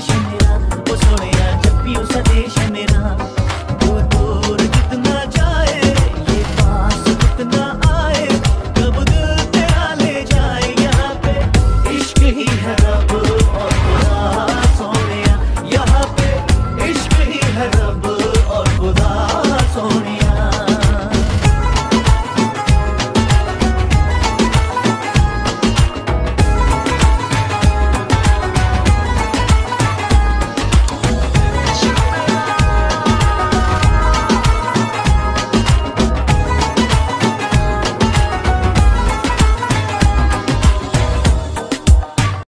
Chanel.